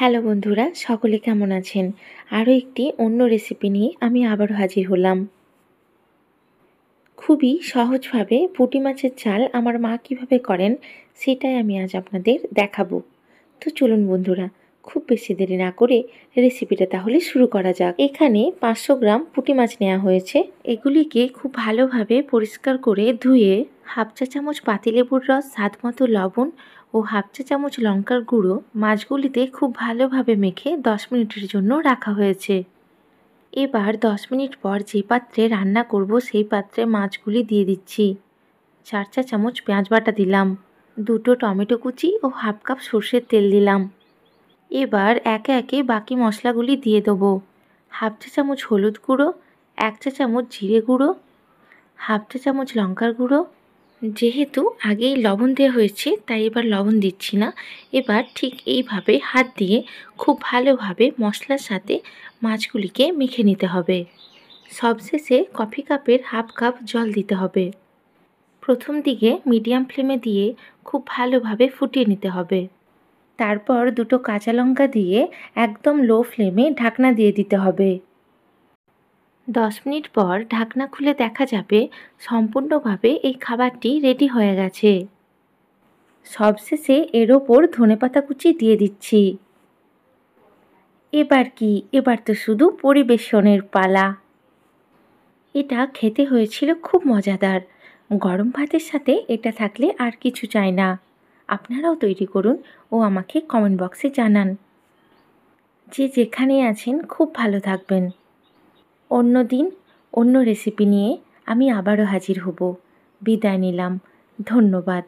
Hello বন্ধুরা, সকলে কেমন আছেন? আরও একটি অন্য রেসিপি নিয়ে আমি আবার হাজির হলাম। খুবই সহজভাবে পুঁটি মাছের চাল আমার মা কীভাবে করেন সেটাই আমি আজ আপনাদের দেখাবো। তো চলুন বন্ধুরা, খুব বেশি দেরি না করে রেসিপিটা তাহলে শুরু করা যাক। এখানে পাঁচশো গ্রাম পুঁটি মাছ নেওয়া হয়েছে। এগুলিকে খুব ভালোভাবে পরিষ্কার করে ধুয়ে হাফ চা চামচ পাতিলেবুর রস, স্বাদ মতো লবণ ও হাফ চা চামচ লঙ্কার গুঁড়ো মাছগুলিতে খুব ভালোভাবে মেখে দশ মিনিটের জন্য রাখা হয়েছে। এবার দশ মিনিট পর যে পাত্রে রান্না করব সেই পাত্রে মাছগুলি দিয়ে দিচ্ছি। চার চা চামচ পেঁয়াজ বাটা দিলাম, দুটো টমেটো কুচি ও হাফ কাপ সর্ষের তেল দিলাম। এবার একে একে বাকি মশলাগুলি দিয়ে দেবো। হাফ চা চামচ হলুদ গুঁড়ো, এক চা চামচ জিরে গুঁড়ো, হাফ চা চামচ লঙ্কার গুঁড়ো যেহেতু আগেই লবণ দেওয়া হয়েছে, তাই এবার লবণ দিচ্ছি না। এবার ঠিক এইভাবে হাত দিয়ে খুব ভালোভাবে মশলার সাথে মাছগুলিকে মেখে নিতে হবে। সবশেষে কফি কাপের হাফ কাপ জল দিতে হবে। প্রথম দিকে মিডিয়াম ফ্লেমে দিয়ে খুব ভালোভাবে ফুটিয়ে নিতে হবে। তারপর দুটো কাঁচা লঙ্কা দিয়ে একদম লো ফ্লেমে ঢাকনা দিয়ে দিতে হবে। দশ মিনিট পর ঢাকনা খুলে দেখা যাবে সম্পূর্ণভাবে এই খাবারটি রেডি হয়ে গেছে। সবশেষে এর ওপর ধনেপাতা কুচি দিয়ে দিচ্ছি। এবার কি? এবার তো শুধু পরিবেশনের পালা। এটা খেতে হয়েছিল খুব মজাদার। গরম ভাতের সাথে এটা থাকলে আর কিছু চাই না। আপনারাও তৈরি করুন ও আমাকে কমেন্ট বক্সে জানান। যে যেখানে আছেন খুব ভালো থাকবেন। অন্য দিন অন্য রেসিপি নিয়ে আমি আবারও হাজির হব। বিদায় নিলাম। ধন্যবাদ।